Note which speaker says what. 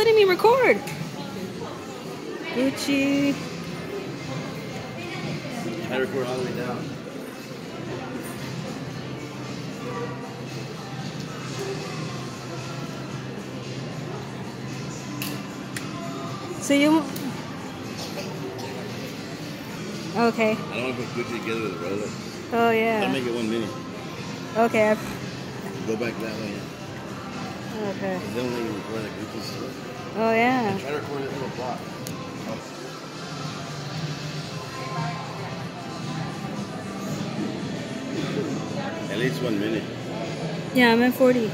Speaker 1: letting me record. Gucci.
Speaker 2: I record all the way down.
Speaker 1: So you. Okay.
Speaker 2: I don't want to put Gucci together with a Rolex.
Speaker 1: Oh yeah.
Speaker 2: I'll make it one minute.
Speaker 1: Okay.
Speaker 2: Go back that way.
Speaker 1: okay. Oh yeah.
Speaker 2: Try to record that little block. At least one minute.
Speaker 1: Yeah, I'm at 40.